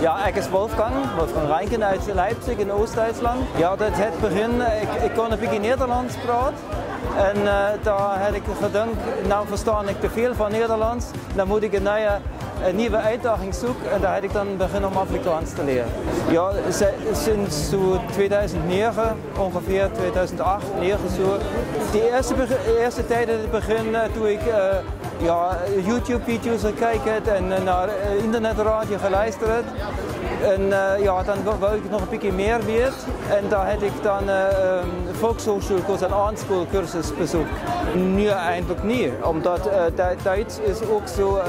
Ja, ik is Wolfgang, Wolfgang Reinken uit Leipzig in Oost-Duitsland. Ja, dat het begin, ik, ik kon een beetje Nederlands praten. En uh, daar heb ik gedacht, nou verstaan ik te veel van Nederlands. Dan moet ik een nieuwe, een nieuwe uitdaging zoeken en daar heb ik dan begonnen om Afrikaans te leren. Ja, sinds zo 2009, ongeveer 2008, 9 zo. De eerste, eerste tijd in het begin, uh, toen ik uh, ja, YouTube-video's gekeken en naar internetradio geluisterd. En uh, ja, dan wou ik nog een beetje meer weten. En daar heb ik dan uh, um, volkshogeschoolcursus en aanschoolcursus bezocht. Nu eigenlijk niet, omdat uh, Duits is ook zo,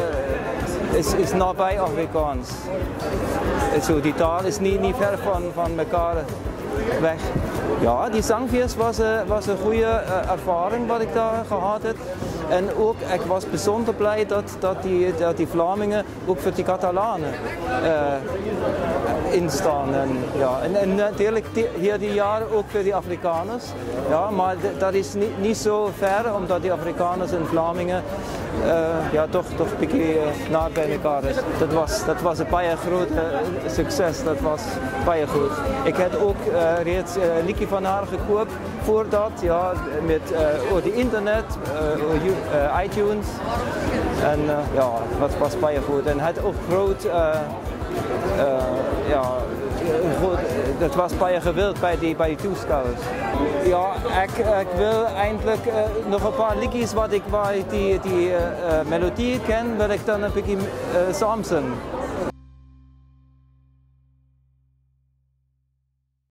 is, is nabij Afrikaans. Zo, die taal is niet, niet ver van, van elkaar weg. Ja, die zangfeest was, was een goede ervaring wat ik daar gehad heb. En ook, ik was bijzonder blij dat, dat, die, dat die Vlamingen ook voor die Catalanen uh, instaan. En, ja, en, en natuurlijk hier die jaren ook voor die Afrikaners. Ja, maar dat is niet, niet zo ver, omdat die Afrikaners en Vlamingen uh, ja, toch, toch een beetje uh, na bij elkaar. Dat was, dat was een paar groot succes, dat was een paar goed. Ik heb ook reeds een liedje van haar gekoopt voordat, ja, met over het internet, uh, iTunes. En uh, ja, dat was goed. En het ook groot, uh, ja, dat was bij gewild bij die, bij die toeschouwers. Ja, ik, ik wil eindelijk nog een paar liedjes wat ik waar die, die melodie ken, wil ik dan een beetje samen